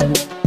Thank you.